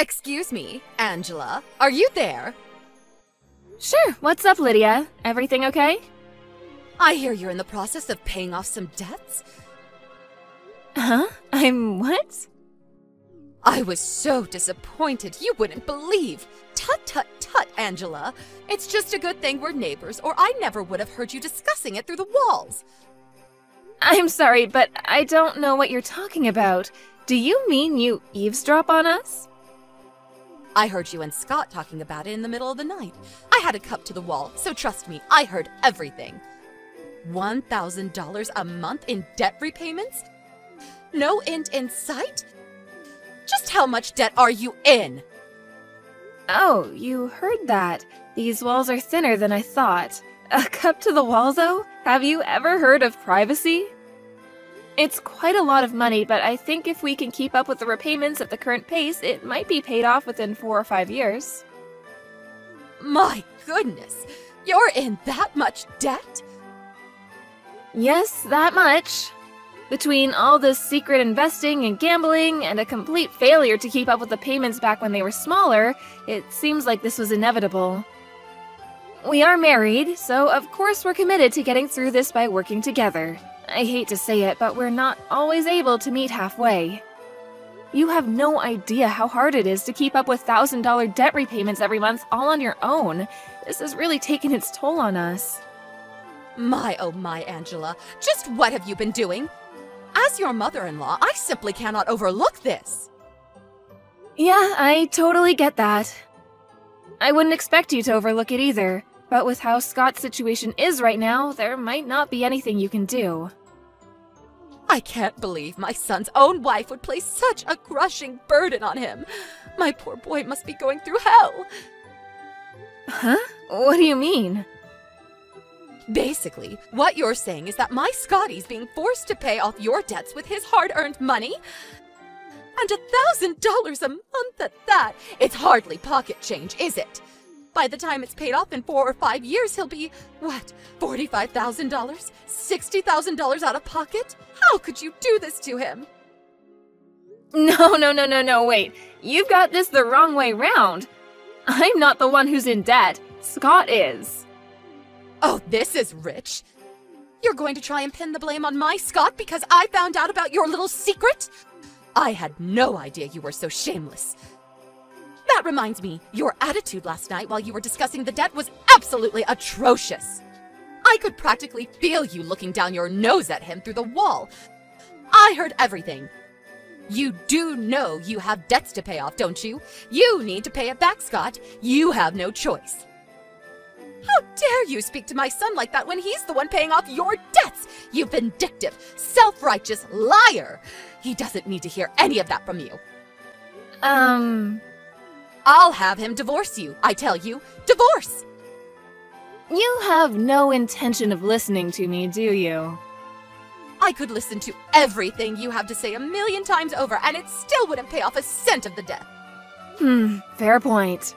Excuse me, Angela. Are you there? Sure, what's up, Lydia? Everything okay? I hear you're in the process of paying off some debts. Huh? I'm what? I was so disappointed you wouldn't believe. Tut tut tut, Angela. It's just a good thing we're neighbors, or I never would have heard you discussing it through the walls. I'm sorry, but I don't know what you're talking about. Do you mean you eavesdrop on us? I heard you and Scott talking about it in the middle of the night. I had a cup to the wall, so trust me, I heard everything. $1,000 a month in debt repayments? No end in sight? Just how much debt are you in? Oh, you heard that. These walls are thinner than I thought. A cup to the wall, though? Have you ever heard of privacy? It's quite a lot of money, but I think if we can keep up with the repayments at the current pace, it might be paid off within four or five years. My goodness, you're in that much debt? Yes, that much. Between all the secret investing and gambling and a complete failure to keep up with the payments back when they were smaller, it seems like this was inevitable. We are married, so of course we're committed to getting through this by working together. I hate to say it, but we're not always able to meet halfway. You have no idea how hard it is to keep up with $1,000 debt repayments every month all on your own. This has really taken its toll on us. My oh my, Angela, just what have you been doing? As your mother in law, I simply cannot overlook this. Yeah, I totally get that. I wouldn't expect you to overlook it either, but with how Scott's situation is right now, there might not be anything you can do. I can't believe my son's own wife would place such a crushing burden on him. My poor boy must be going through hell. Huh? What do you mean? Basically, what you're saying is that my Scotty's being forced to pay off your debts with his hard-earned money? And a thousand dollars a month at that! It's hardly pocket change, is it? By the time it's paid off in four or five years, he'll be, what, $45,000? $60,000 out of pocket? How could you do this to him? No, no, no, no, no, wait. You've got this the wrong way round. I'm not the one who's in debt. Scott is. Oh, this is rich. You're going to try and pin the blame on my Scott because I found out about your little secret? I had no idea you were so shameless. That reminds me, your attitude last night while you were discussing the debt was absolutely atrocious. I could practically feel you looking down your nose at him through the wall. I heard everything. You do know you have debts to pay off, don't you? You need to pay it back, Scott. You have no choice. How dare you speak to my son like that when he's the one paying off your debts? You vindictive, self-righteous liar! He doesn't need to hear any of that from you. Um... I'll have him divorce you, I tell you. Divorce! You have no intention of listening to me, do you? I could listen to everything you have to say a million times over, and it still wouldn't pay off a cent of the debt. Hmm, fair point.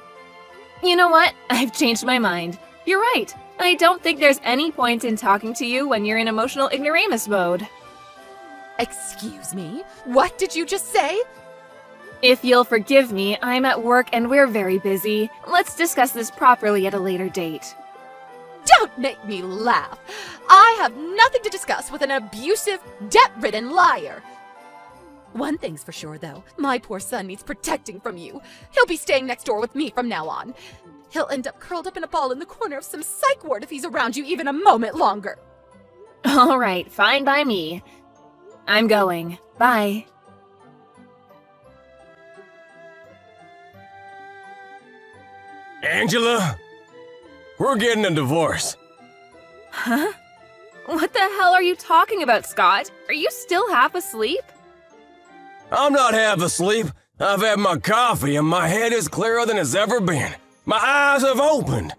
You know what? I've changed my mind. You're right. I don't think there's any point in talking to you when you're in emotional ignoramus mode. Excuse me? What did you just say? If you'll forgive me, I'm at work and we're very busy. Let's discuss this properly at a later date. Don't make me laugh. I have nothing to discuss with an abusive, debt-ridden liar. One thing's for sure, though. My poor son needs protecting from you. He'll be staying next door with me from now on. He'll end up curled up in a ball in the corner of some psych ward if he's around you even a moment longer. All right, fine by me. I'm going. Bye. Angela? We're getting a divorce. Huh? What the hell are you talking about, Scott? Are you still half asleep? I'm not half asleep. I've had my coffee and my head is clearer than it's ever been. My eyes have opened.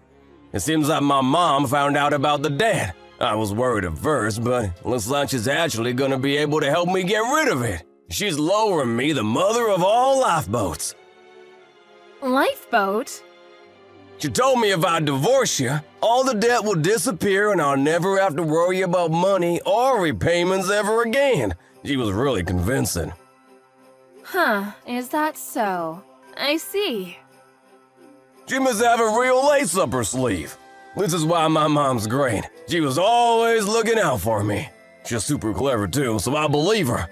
It seems like my mom found out about the debt. I was worried at first, but looks like she's actually gonna be able to help me get rid of it. She's lowering me the mother of all lifeboats. Lifeboat? She told me if I divorce you, all the debt will disappear and I'll never have to worry about money or repayments ever again. She was really convincing. Huh, is that so? I see. She must have a real lace up her sleeve. This is why my mom's great. She was always looking out for me. She's super clever too, so I believe her.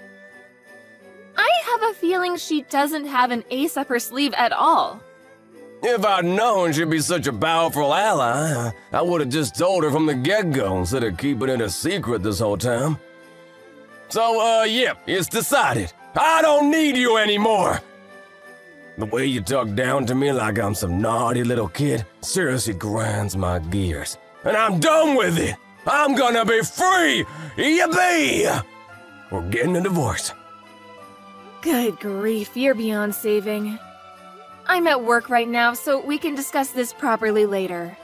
I have a feeling she doesn't have an ace up her sleeve at all. If I'd known she'd be such a powerful ally, I would have just told her from the get-go instead of keeping it a secret this whole time. So, uh, yep, it's decided. I don't need you anymore. The way you talk down to me like I'm some naughty little kid seriously grinds my gears. And I'm done with it. I'm gonna be free! Yippee! We're getting a divorce. Good grief, you're beyond saving. I'm at work right now, so we can discuss this properly later.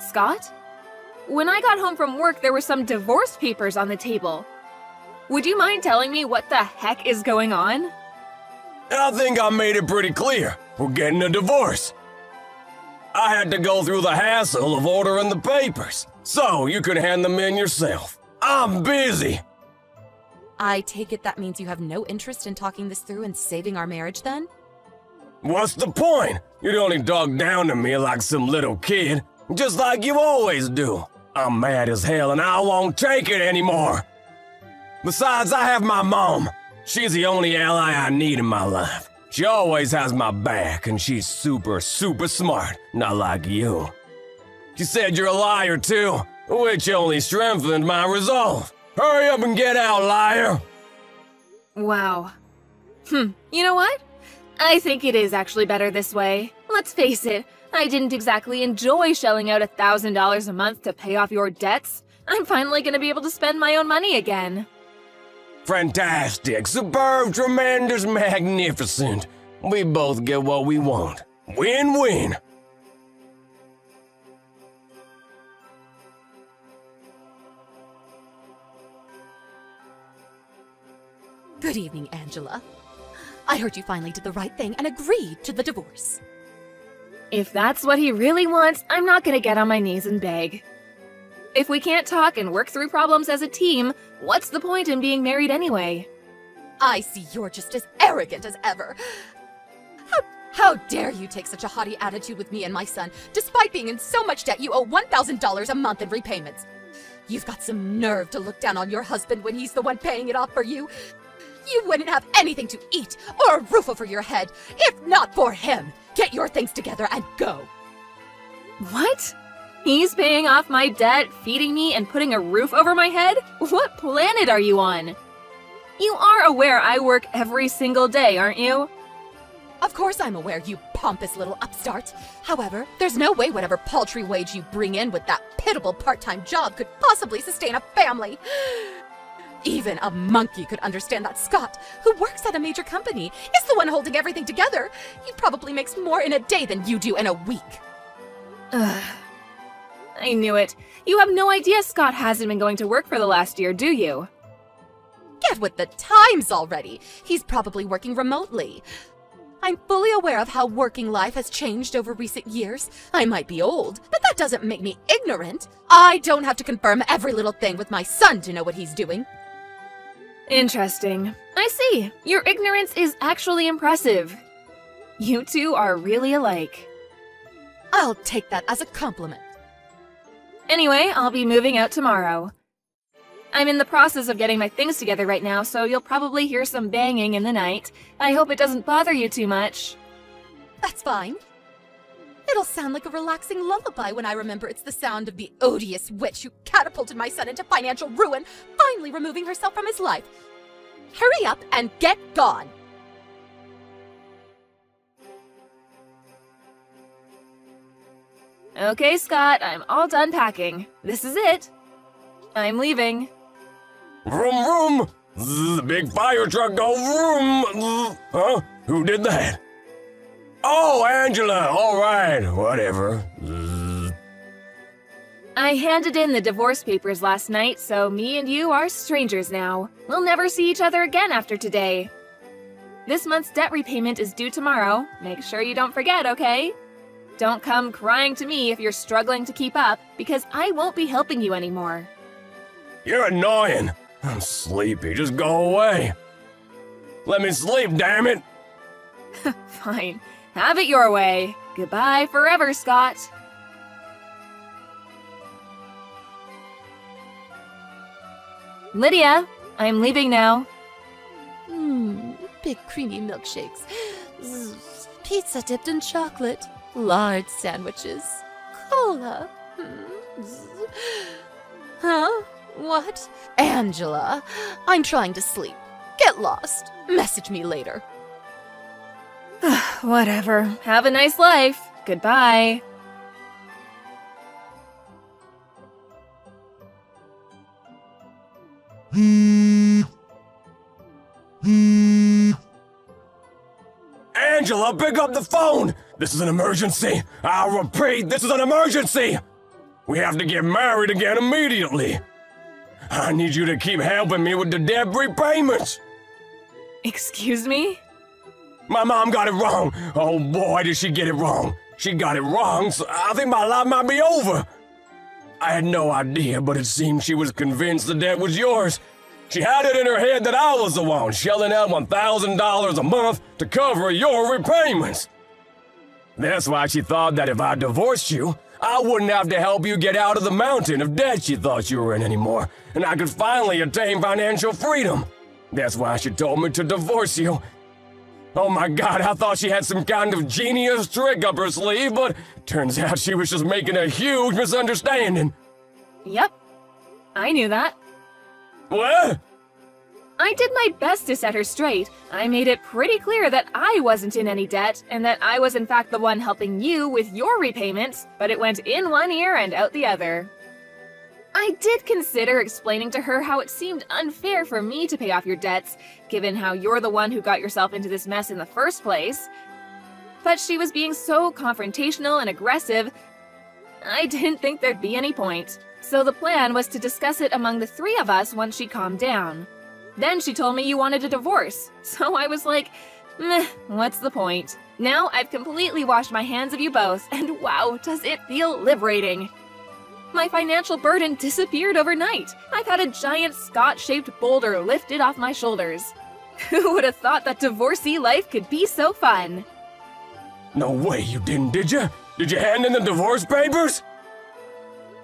Scott? When I got home from work, there were some divorce papers on the table. Would you mind telling me what the heck is going on? I think I made it pretty clear. We're getting a divorce. I had to go through the hassle of ordering the papers, so you could hand them in yourself. I'm busy. I take it that means you have no interest in talking this through and saving our marriage then? What's the point? You'd only talk down to me like some little kid, just like you always do. I'm mad as hell and I won't take it anymore. Besides, I have my mom. She's the only ally I need in my life. She always has my back and she's super, super smart, not like you. She said you're a liar too, which only strengthened my resolve. Hurry up and get out, liar! Wow. Hmm, you know what? I think it is actually better this way. Let's face it, I didn't exactly enjoy shelling out a $1,000 a month to pay off your debts. I'm finally gonna be able to spend my own money again. Fantastic, superb, tremendous, magnificent. We both get what we want. Win-win. Good evening, Angela. I heard you finally did the right thing and agreed to the divorce. If that's what he really wants, I'm not gonna get on my knees and beg. If we can't talk and work through problems as a team, what's the point in being married anyway? I see you're just as arrogant as ever. How, how dare you take such a haughty attitude with me and my son? Despite being in so much debt, you owe $1,000 a month in repayments. You've got some nerve to look down on your husband when he's the one paying it off for you. You wouldn't have anything to eat or a roof over your head if not for him. Get your things together and go. What? He's paying off my debt, feeding me, and putting a roof over my head? What planet are you on? You are aware I work every single day, aren't you? Of course I'm aware, you pompous little upstart. However, there's no way whatever paltry wage you bring in with that pitiable part-time job could possibly sustain a family. Even a monkey could understand that Scott, who works at a major company, is the one holding everything together. He probably makes more in a day than you do in a week. Ugh. I knew it. You have no idea Scott hasn't been going to work for the last year, do you? Get with the times already. He's probably working remotely. I'm fully aware of how working life has changed over recent years. I might be old, but that doesn't make me ignorant. I don't have to confirm every little thing with my son to know what he's doing. Interesting. I see. Your ignorance is actually impressive. You two are really alike. I'll take that as a compliment. Anyway, I'll be moving out tomorrow. I'm in the process of getting my things together right now, so you'll probably hear some banging in the night. I hope it doesn't bother you too much. That's fine. It'll sound like a relaxing lullaby when I remember it's the sound of the odious witch who catapulted my son into financial ruin, finally removing herself from his life. Hurry up and get gone! Okay, Scott, I'm all done packing. This is it. I'm leaving. Vroom vroom! Zzz, the big fire truck go vroom! Zzz. Huh? Who did that? Oh, Angela! Alright, whatever. I handed in the divorce papers last night, so me and you are strangers now. We'll never see each other again after today. This month's debt repayment is due tomorrow. Make sure you don't forget, okay? Don't come crying to me if you're struggling to keep up, because I won't be helping you anymore. You're annoying. I'm sleepy. Just go away. Let me sleep, damn it. Fine. Have it your way. Goodbye forever, Scott. Lydia, I'm leaving now. Mmm, big creamy milkshakes. Pizza dipped in chocolate. Large sandwiches. Cola. Hmm. Huh? What? Angela, I'm trying to sleep. Get lost. Message me later. Whatever. Have a nice life. Goodbye. Angela, pick up the phone! This is an emergency! I'll repeat, this is an emergency! We have to get married again immediately! I need you to keep helping me with the debt repayments! Excuse me? My mom got it wrong! Oh boy, did she get it wrong! She got it wrong, so I think my life might be over! I had no idea, but it seemed she was convinced the debt was yours. She had it in her head that I was the one shelling out $1,000 a month to cover your repayments. That's why she thought that if I divorced you, I wouldn't have to help you get out of the mountain of debt she thought you were in anymore, and I could finally attain financial freedom. That's why she told me to divorce you. Oh my god, I thought she had some kind of genius trick up her sleeve, but turns out she was just making a huge misunderstanding. Yep. I knew that. What? I did my best to set her straight. I made it pretty clear that I wasn't in any debt, and that I was in fact the one helping you with your repayments, but it went in one ear and out the other. I did consider explaining to her how it seemed unfair for me to pay off your debts, given how you're the one who got yourself into this mess in the first place. But she was being so confrontational and aggressive, I didn't think there'd be any point. So the plan was to discuss it among the three of us once she calmed down. Then she told me you wanted a divorce, so I was like, meh, what's the point? Now I've completely washed my hands of you both, and wow, does it feel liberating! My financial burden disappeared overnight. I've had a giant Scott-shaped boulder lifted off my shoulders. Who would have thought that divorcee life could be so fun? No way you didn't, did you? Did you hand in the divorce papers?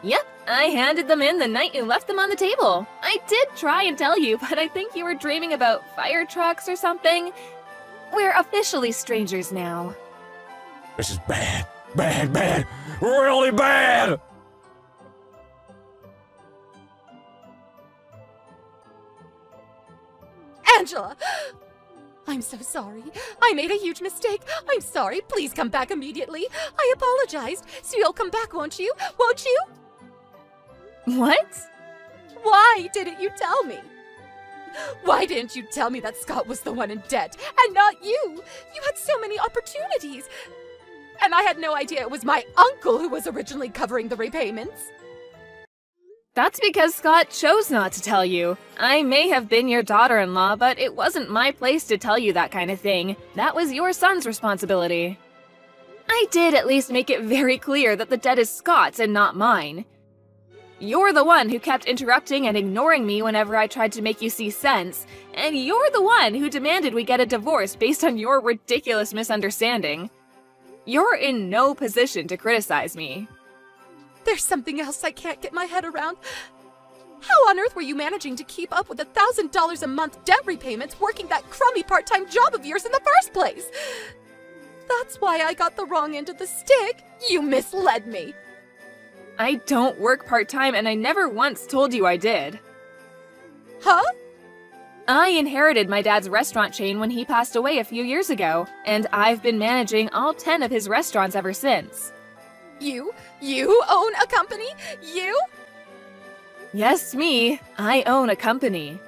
Yep, I handed them in the night you left them on the table. I did try and tell you, but I think you were dreaming about fire trucks or something. We're officially strangers now. This is bad, bad, bad, really bad! Angela! I'm so sorry. I made a huge mistake. I'm sorry. Please come back immediately. I apologized. So you'll come back, won't you? Won't you? What? Why didn't you tell me? Why didn't you tell me that Scott was the one in debt and not you? You had so many opportunities. And I had no idea it was my uncle who was originally covering the repayments. That's because Scott chose not to tell you. I may have been your daughter in law, but it wasn't my place to tell you that kind of thing. That was your son's responsibility. I did at least make it very clear that the debt is Scott's and not mine. You're the one who kept interrupting and ignoring me whenever I tried to make you see sense, and you're the one who demanded we get a divorce based on your ridiculous misunderstanding. You're in no position to criticize me. There's something else I can't get my head around. How on earth were you managing to keep up with a thousand dollars a month debt repayments working that crummy part-time job of yours in the first place? That's why I got the wrong end of the stick. You misled me. I don't work part-time and I never once told you I did. Huh? I inherited my dad's restaurant chain when he passed away a few years ago, and I've been managing all 10 of his restaurants ever since. You? You own a company? You? Yes, me. I own a company.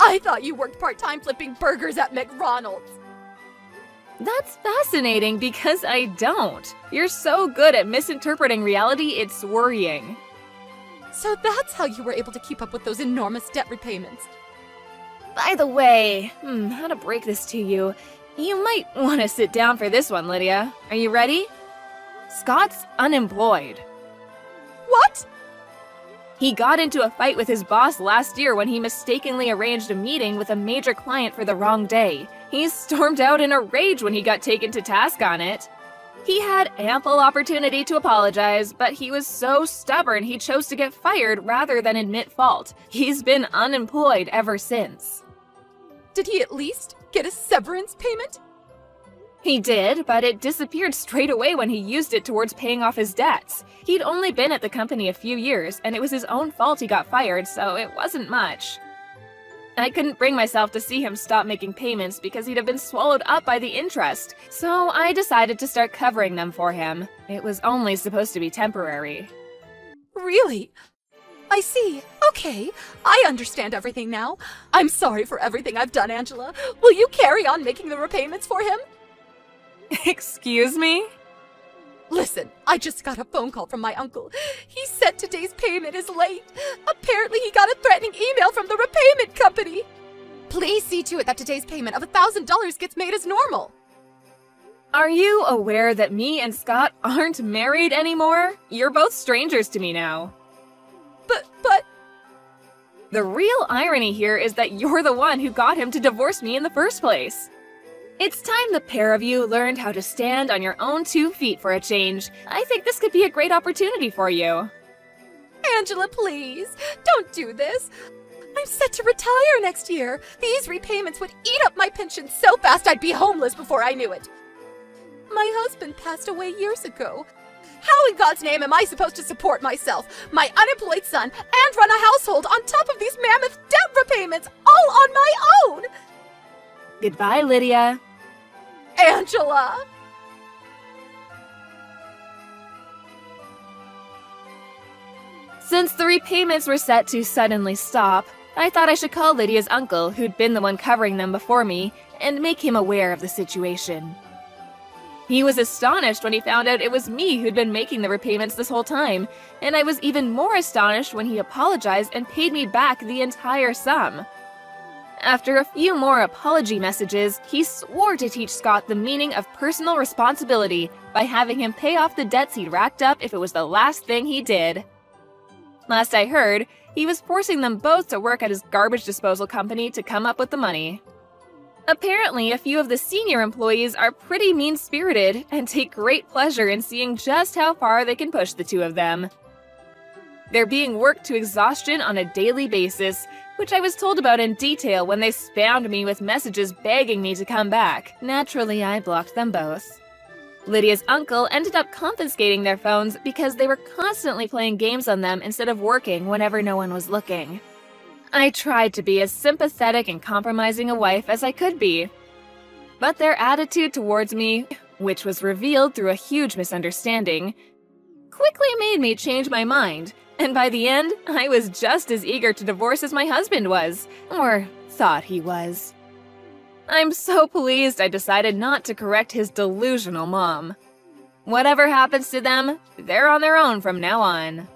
I thought you worked part-time flipping burgers at McDonald's. That's fascinating because I don't. You're so good at misinterpreting reality, it's worrying. So that's how you were able to keep up with those enormous debt repayments. By the way, hmm, how to break this to you. You might want to sit down for this one, Lydia. Are you ready? Scott's unemployed. What? He got into a fight with his boss last year when he mistakenly arranged a meeting with a major client for the wrong day. He stormed out in a rage when he got taken to task on it. He had ample opportunity to apologize, but he was so stubborn he chose to get fired rather than admit fault. He's been unemployed ever since. Did he at least get a severance payment? He did, but it disappeared straight away when he used it towards paying off his debts. He'd only been at the company a few years, and it was his own fault he got fired, so it wasn't much. I couldn't bring myself to see him stop making payments because he'd have been swallowed up by the interest, so I decided to start covering them for him. It was only supposed to be temporary. Really? I see. Okay, I understand everything now. I'm sorry for everything I've done, Angela. Will you carry on making the repayments for him? Excuse me? Listen, I just got a phone call from my uncle. He said today's payment is late. Apparently, he got a threatening email from the repayment company. Please see to it that today's payment of $1,000 gets made as normal. Are you aware that me and Scott aren't married anymore? You're both strangers to me now. But, but. The real irony here is that you're the one who got him to divorce me in the first place. It's time the pair of you learned how to stand on your own two feet for a change. I think this could be a great opportunity for you. Angela, please, don't do this. I'm set to retire next year. These repayments would eat up my pension so fast I'd be homeless before I knew it. My husband passed away years ago. How in God's name am I supposed to support myself, my unemployed son, and run a household on top of these mammoth debt repayments all on my own? Goodbye, Lydia. Angela! Since the repayments were set to suddenly stop, I thought I should call Lydia's uncle, who'd been the one covering them before me, and make him aware of the situation. He was astonished when he found out it was me who'd been making the repayments this whole time, and I was even more astonished when he apologized and paid me back the entire sum. After a few more apology messages, he swore to teach Scott the meaning of personal responsibility by having him pay off the debts he'd racked up if it was the last thing he did. Last I heard, he was forcing them both to work at his garbage disposal company to come up with the money. Apparently, a few of the senior employees are pretty mean spirited and take great pleasure in seeing just how far they can push the two of them. They're being worked to exhaustion on a daily basis, which I was told about in detail when they spammed me with messages begging me to come back. Naturally, I blocked them both. Lydia's uncle ended up confiscating their phones because they were constantly playing games on them instead of working whenever no one was looking. I tried to be as sympathetic and compromising a wife as I could be. But their attitude towards me, which was revealed through a huge misunderstanding, quickly made me change my mind and by the end, I was just as eager to divorce as my husband was, or thought he was. I'm so pleased I decided not to correct his delusional mom. Whatever happens to them, they're on their own from now on.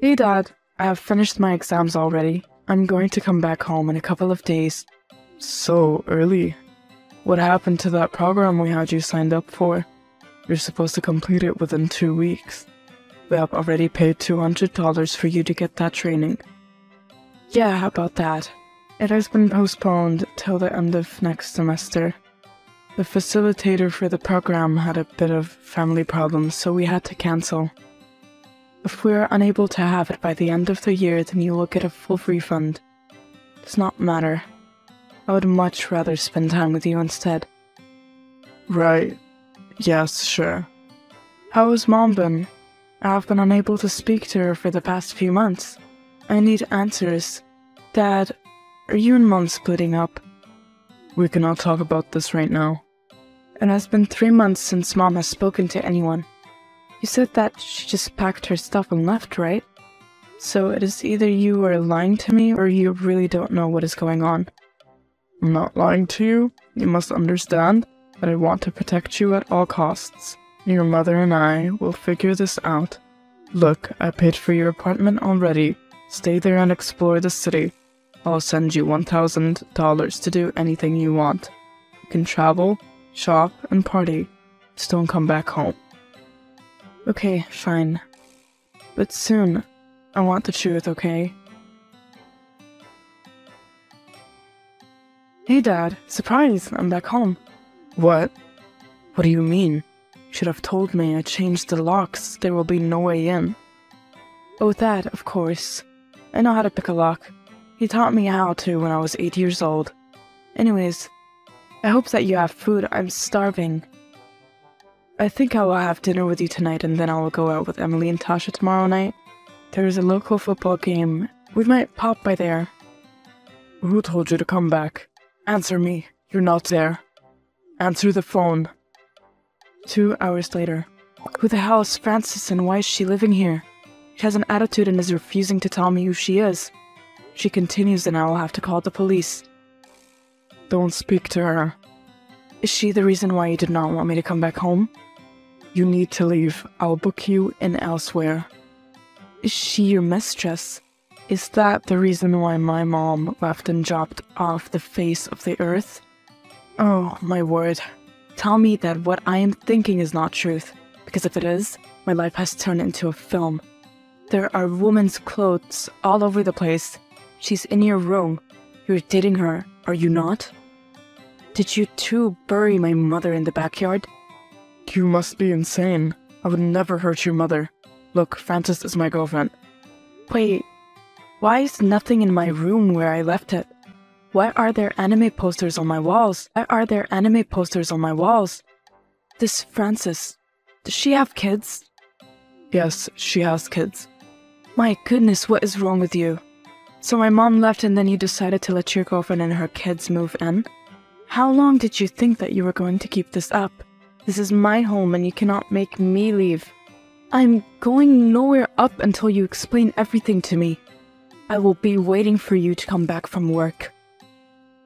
Hey Dad, I have finished my exams already. I'm going to come back home in a couple of days. So early. What happened to that program we had you signed up for? You're supposed to complete it within two weeks. We have already paid $200 for you to get that training. Yeah, how about that? It has been postponed till the end of next semester. The facilitator for the program had a bit of family problems, so we had to cancel. If we are unable to have it by the end of the year, then you will get a full refund. Does not matter. I would much rather spend time with you instead. Right. Yes, sure. How has Mom been? I've been unable to speak to her for the past few months. I need answers. Dad, are you and Mom splitting up? We cannot talk about this right now. It has been three months since Mom has spoken to anyone. You said that she just packed her stuff and left, right? So it is either you are lying to me or you really don't know what is going on. I'm not lying to you. You must understand but I want to protect you at all costs. Your mother and I will figure this out. Look, I paid for your apartment already. Stay there and explore the city. I'll send you $1,000 to do anything you want. You can travel, shop, and party. Just don't come back home. Okay, fine. But soon, I want the truth, okay? Hey, Dad. Surprise! I'm back home. What? What do you mean? You should have told me I changed the locks. There will be no way in. Oh, that, of course. I know how to pick a lock. He taught me how to when I was eight years old. Anyways, I hope that you have food. I'm starving. I think I will have dinner with you tonight and then I will go out with Emily and Tasha tomorrow night. There is a local football game. We might pop by there. Who told you to come back? Answer me. You're not there. Answer the phone. Two hours later. Who the hell is Frances and why is she living here? She has an attitude and is refusing to tell me who she is. She continues and I will have to call the police. Don't speak to her. Is she the reason why you did not want me to come back home? You need to leave. I'll book you in elsewhere. Is she your mistress? Is that the reason why my mom left and dropped off the face of the earth? Oh, my word. Tell me that what I am thinking is not truth, because if it is, my life has turned into a film. There are woman's clothes all over the place. She's in your room. You're dating her, are you not? Did you too bury my mother in the backyard? You must be insane. I would never hurt your mother. Look, Frances is my girlfriend. Wait, why is nothing in my room where I left it? Why are there anime posters on my walls? Why are there anime posters on my walls? This Frances, does she have kids? Yes, she has kids. My goodness, what is wrong with you? So my mom left and then you decided to let your girlfriend and her kids move in? How long did you think that you were going to keep this up? This is my home and you cannot make me leave. I'm going nowhere up until you explain everything to me. I will be waiting for you to come back from work.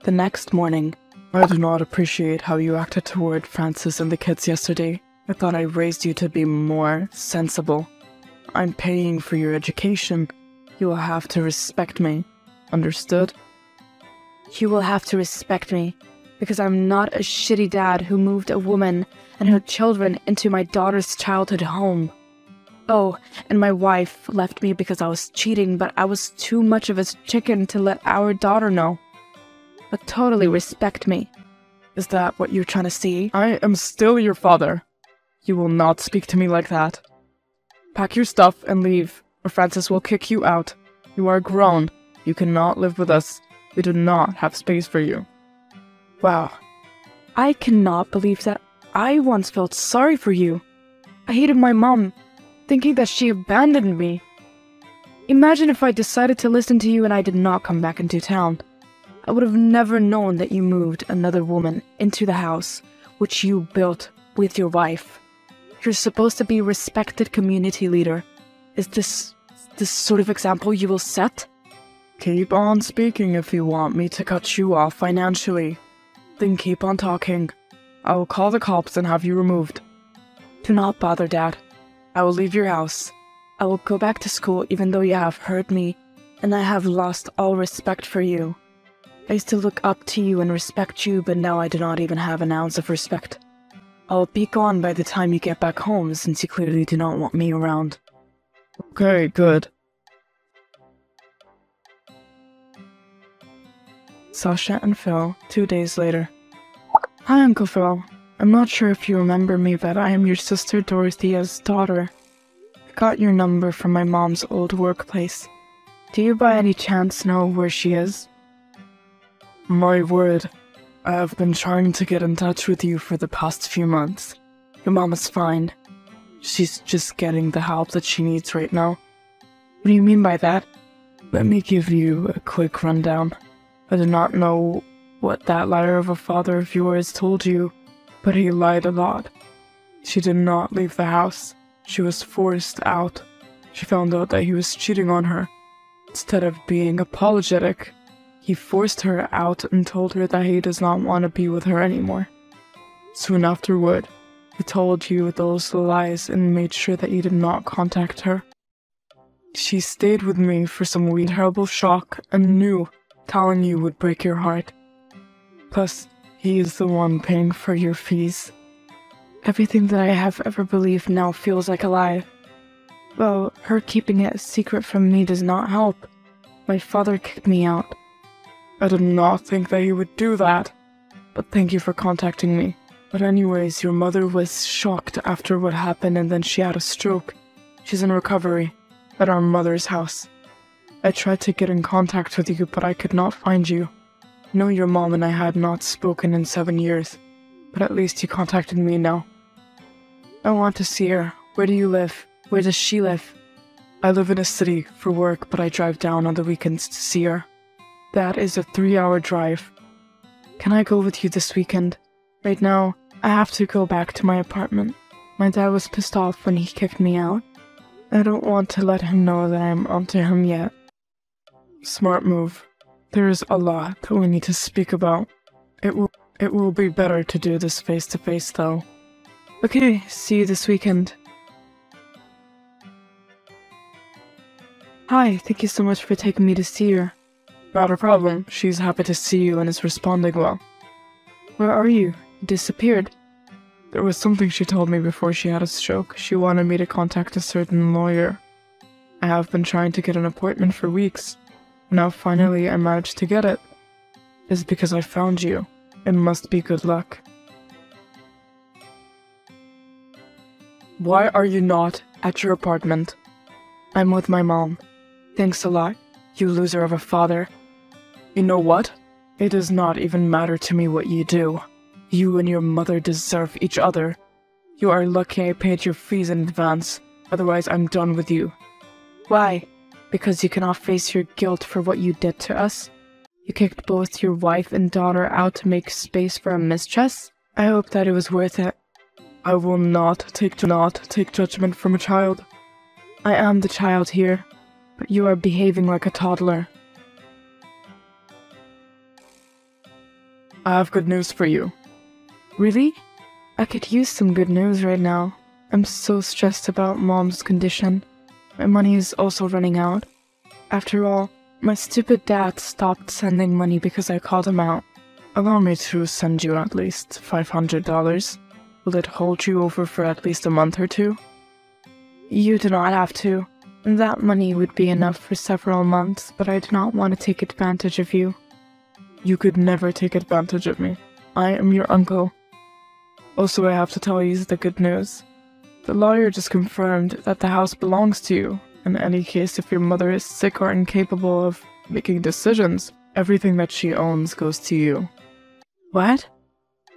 The next morning, I do not appreciate how you acted toward Francis and the kids yesterday. I thought I raised you to be more sensible. I'm paying for your education. You will have to respect me. Understood? You will have to respect me because I'm not a shitty dad who moved a woman and her children into my daughter's childhood home. Oh, and my wife left me because I was cheating, but I was too much of a chicken to let our daughter know. But totally respect me. Is that what you're trying to see? I am still your father. You will not speak to me like that. Pack your stuff and leave, or Francis will kick you out. You are grown. You cannot live with us. We do not have space for you. Wow. I cannot believe that I once felt sorry for you. I hated my mom, thinking that she abandoned me. Imagine if I decided to listen to you and I did not come back into town. I would have never known that you moved another woman into the house which you built with your wife. You're supposed to be a respected community leader. Is this this sort of example you will set? Keep on speaking if you want me to cut you off financially. Then keep on talking. I will call the cops and have you removed. Do not bother, Dad. I will leave your house. I will go back to school even though you have hurt me, and I have lost all respect for you. I used to look up to you and respect you, but now I do not even have an ounce of respect. I'll be gone by the time you get back home, since you clearly do not want me around. Okay, good. Sasha and Phil, two days later. Hi, Uncle Phil. I'm not sure if you remember me, but I am your sister Dorothea's daughter. I got your number from my mom's old workplace. Do you by any chance know where she is? My word, I have been trying to get in touch with you for the past few months. Your mom is fine. She's just getting the help that she needs right now. What do you mean by that? Let me give you a quick rundown. I do not know what that liar of a father of yours told you, but he lied a lot. She did not leave the house. She was forced out. She found out that he was cheating on her. Instead of being apologetic, he forced her out and told her that he does not want to be with her anymore. Soon afterward, he told you those lies and made sure that you did not contact her. She stayed with me for some wee terrible shock and knew telling you would break your heart. Plus, he is the one paying for your fees. Everything that I have ever believed now feels like a lie. Well, her keeping it a secret from me does not help. My father kicked me out. I did not think that he would do that. But thank you for contacting me. But anyways, your mother was shocked after what happened and then she had a stroke. She's in recovery at our mother's house. I tried to get in contact with you, but I could not find you. Know your mom and I had not spoken in seven years, but at least you contacted me now. I want to see her. Where do you live? Where does she live? I live in a city for work, but I drive down on the weekends to see her. That is a three hour drive. Can I go with you this weekend? Right now, I have to go back to my apartment. My dad was pissed off when he kicked me out. I don't want to let him know that I'm onto him yet. Smart move. There is a lot that we need to speak about. It will it will be better to do this face to face though. Okay, see you this weekend. Hi, thank you so much for taking me to see her. Not a problem. She's happy to see you and is responding well. Where are you? Disappeared. There was something she told me before she had a stroke. She wanted me to contact a certain lawyer. I have been trying to get an appointment for weeks. Now finally I managed to get it. It's because I found you. It must be good luck. Why are you not at your apartment? I'm with my mom. Thanks a lot, you loser of a father. You know what? It does not even matter to me what you do. You and your mother deserve each other. You are lucky I paid your fees in advance, otherwise I'm done with you. Why? Because you cannot face your guilt for what you did to us? You kicked both your wife and daughter out to make space for a mistress? I hope that it was worth it. I will not take not take judgment from a child. I am the child here, but you are behaving like a toddler. I have good news for you. Really? I could use some good news right now. I'm so stressed about mom's condition. My money is also running out. After all, my stupid dad stopped sending money because I called him out. Allow me to send you at least $500. Will it hold you over for at least a month or two? You do not have to. That money would be enough for several months, but I do not want to take advantage of you. You could never take advantage of me. I am your uncle. Also, I have to tell you the good news. The lawyer just confirmed that the house belongs to you. In any case, if your mother is sick or incapable of making decisions, everything that she owns goes to you. What?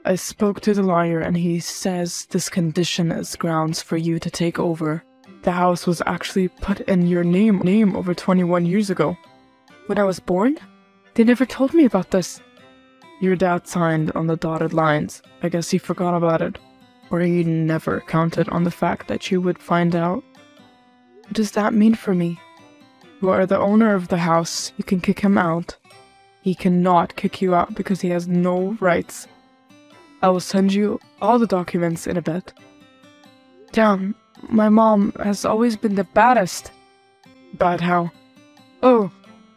I spoke to the lawyer and he says this condition is grounds for you to take over. The house was actually put in your name name over 21 years ago. When I was born? They never told me about this. Your dad signed on the dotted lines. I guess he forgot about it. Or he never counted on the fact that you would find out. What does that mean for me? You are the owner of the house. You can kick him out. He cannot kick you out because he has no rights. I will send you all the documents in a bit. Damn, my mom has always been the baddest. Bad how? Oh,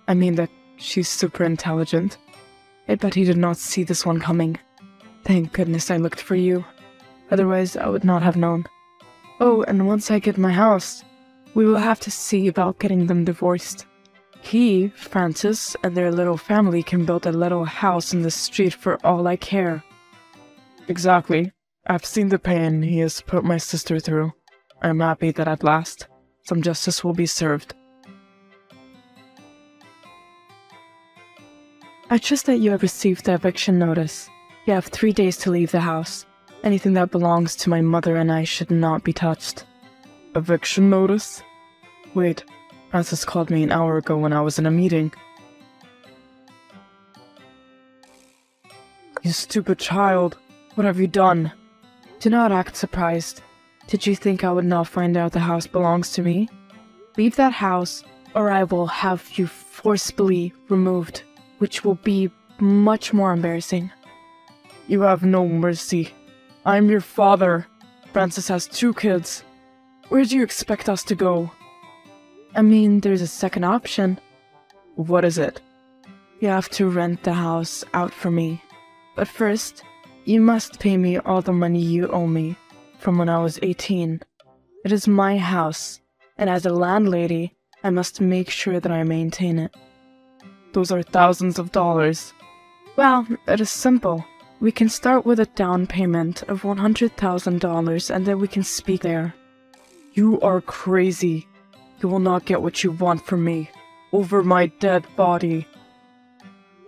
I mean that She's super intelligent. I bet he did not see this one coming. Thank goodness I looked for you. Otherwise, I would not have known. Oh, and once I get my house, we will have to see about getting them divorced. He, Francis, and their little family can build a little house in the street for all I care. Exactly. I've seen the pain he has put my sister through. I am happy that at last, some justice will be served. I trust that you have received the eviction notice. You have three days to leave the house. Anything that belongs to my mother and I should not be touched. Eviction notice? Wait, Francis called me an hour ago when I was in a meeting. You stupid child. What have you done? Do not act surprised. Did you think I would not find out the house belongs to me? Leave that house, or I will have you forcibly removed which will be much more embarrassing. You have no mercy. I'm your father. Francis has two kids. Where do you expect us to go? I mean, there's a second option. What is it? You have to rent the house out for me. But first, you must pay me all the money you owe me. from when I was 18. It is my house, and as a landlady, I must make sure that I maintain it. Those are thousands of dollars. Well, it is simple. We can start with a down payment of $100,000 and then we can speak there. You are crazy. You will not get what you want from me. Over my dead body.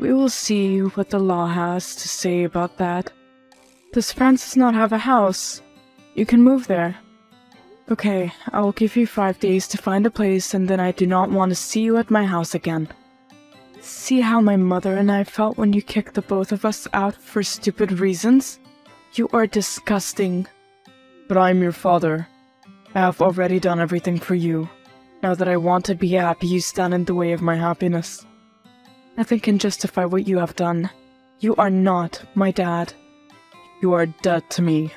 We will see what the law has to say about that. Does Francis not have a house? You can move there. Okay, I will give you five days to find a place and then I do not want to see you at my house again. See how my mother and I felt when you kicked the both of us out for stupid reasons? You are disgusting. But I'm your father. I have already done everything for you. Now that I want to be happy, you stand in the way of my happiness. Nothing can justify what you have done. You are not my dad. You are dead to me.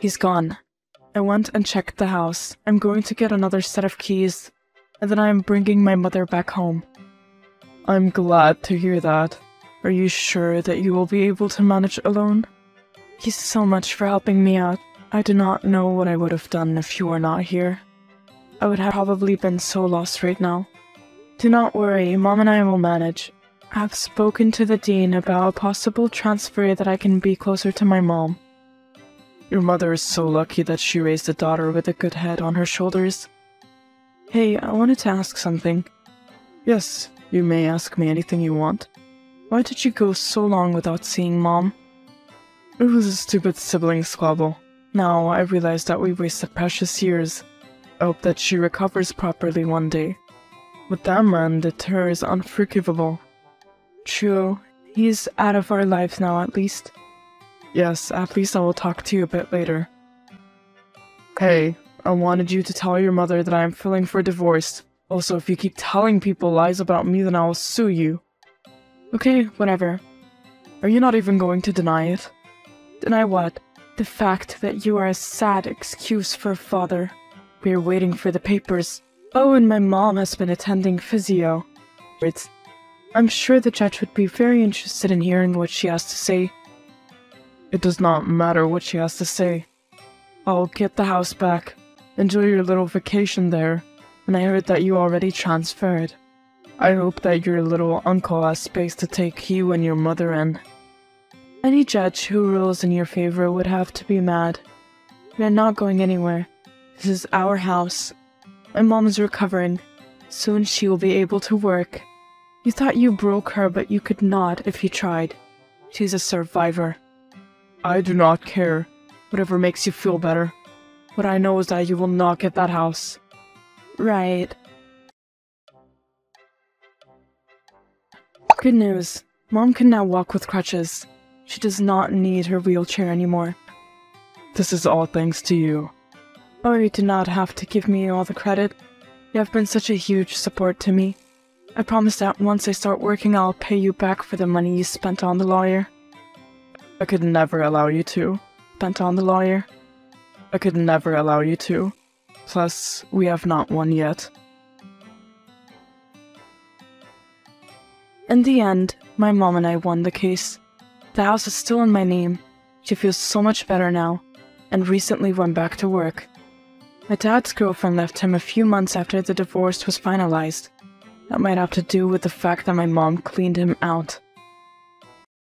He's gone. I went and checked the house. I'm going to get another set of keys, and then I'm bringing my mother back home. I'm glad to hear that. Are you sure that you will be able to manage alone? He's so much for helping me out. I do not know what I would have done if you were not here. I would have probably been so lost right now. Do not worry, Mom and I will manage. I have spoken to the Dean about a possible transfer that I can be closer to my mom. Your mother is so lucky that she raised a daughter with a good head on her shoulders. Hey, I wanted to ask something. Yes, you may ask me anything you want. Why did you go so long without seeing Mom? It was a stupid sibling squabble. Now I realize that we wasted precious years. I hope that she recovers properly one day. But that man did to her is unforgivable. True, he's out of our lives now at least. Yes, at least I will talk to you a bit later. Hey, I wanted you to tell your mother that I am filing for divorce. Also, if you keep telling people lies about me, then I will sue you. Okay, whatever. Are you not even going to deny it? Deny what? The fact that you are a sad excuse for a father. We are waiting for the papers. Oh, and my mom has been attending physio. It's I'm sure the judge would be very interested in hearing what she has to say. It does not matter what she has to say. I'll get the house back. Enjoy your little vacation there. And I heard that you already transferred. I hope that your little uncle has space to take you and your mother in. Any judge who rules in your favor would have to be mad. We are not going anywhere. This is our house. My mom is recovering. Soon she will be able to work. You thought you broke her, but you could not if you tried. She's a survivor. I do not care. Whatever makes you feel better. What I know is that you will not get that house. Right. Good news. Mom can now walk with crutches. She does not need her wheelchair anymore. This is all thanks to you. Oh, you do not have to give me all the credit. You have been such a huge support to me. I promise that once I start working, I'll pay you back for the money you spent on the lawyer. I could never allow you to. Spent on the lawyer. I could never allow you to. Plus, we have not won yet. In the end, my mom and I won the case. The house is still in my name. She feels so much better now, and recently went back to work. My dad's girlfriend left him a few months after the divorce was finalized. That might have to do with the fact that my mom cleaned him out.